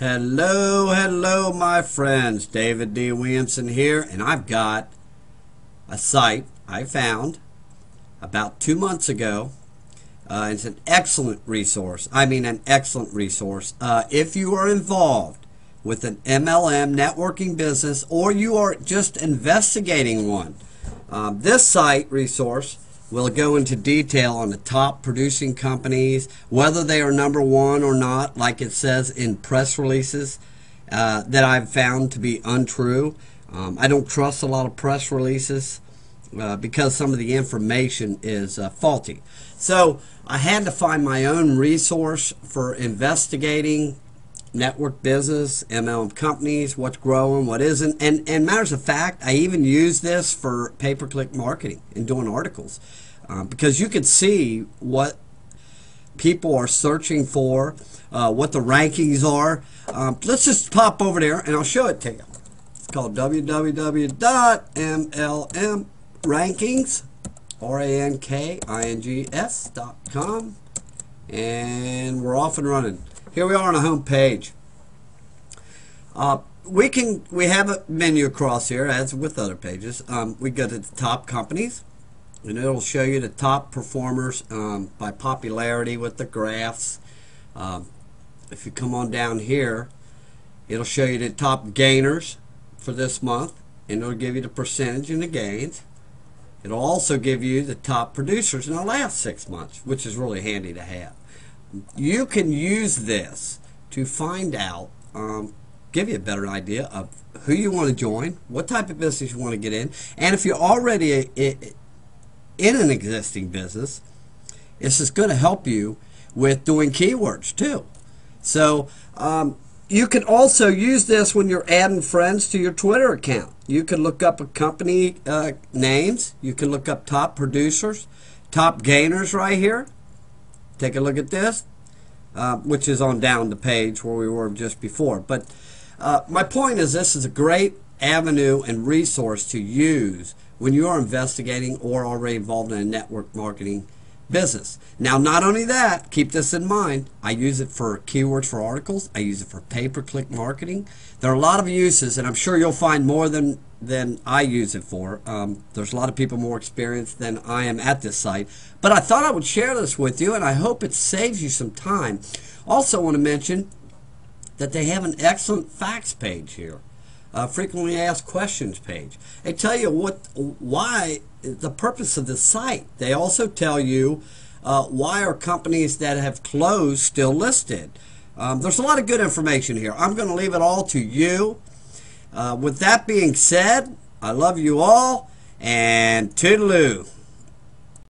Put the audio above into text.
Hello, hello, my friends. David D. Williamson here, and I've got a site I found about two months ago. Uh, it's an excellent resource. I mean, an excellent resource. Uh, if you are involved with an MLM networking business or you are just investigating one, um, this site resource will go into detail on the top producing companies, whether they are number one or not, like it says in press releases uh, that I've found to be untrue. Um, I don't trust a lot of press releases uh, because some of the information is uh, faulty. So I had to find my own resource for investigating network business, MLM companies, what's growing, what isn't. And, and matters of fact, I even use this for pay-per-click marketing and doing articles um, because you can see what people are searching for, uh, what the rankings are. Um, let's just pop over there and I'll show it to you. It's called www.mlmrankings, R-A-N-K-I-N-G-S dot. And we're off and running. Here we are on a home page. Uh, we can we have a menu across here as with other pages. Um, we go to the top companies, and it'll show you the top performers um, by popularity with the graphs. Um, if you come on down here, it'll show you the top gainers for this month, and it'll give you the percentage and the gains. It'll also give you the top producers in the last six months, which is really handy to have you can use this to find out, um, give you a better idea of who you want to join, what type of business you want to get in, and if you're already a, a, in an existing business, this is going to help you with doing keywords too. So um, you can also use this when you're adding friends to your Twitter account. You can look up a company uh, names. You can look up top producers, top gainers right here. Take a look at this, uh, which is on down the page where we were just before. But uh, my point is this is a great avenue and resource to use when you are investigating or already involved in a network marketing business. Now, not only that, keep this in mind. I use it for keywords for articles. I use it for pay-per-click marketing. There are a lot of uses, and I'm sure you'll find more than than I use it for. Um, there's a lot of people more experienced than I am at this site. But I thought I would share this with you, and I hope it saves you some time. Also, want to mention that they have an excellent FAQs page here. Uh, frequently asked questions page. They tell you what, why the purpose of the site. They also tell you uh, why are companies that have closed still listed. Um, there's a lot of good information here. I'm going to leave it all to you. Uh, with that being said, I love you all and toodaloo.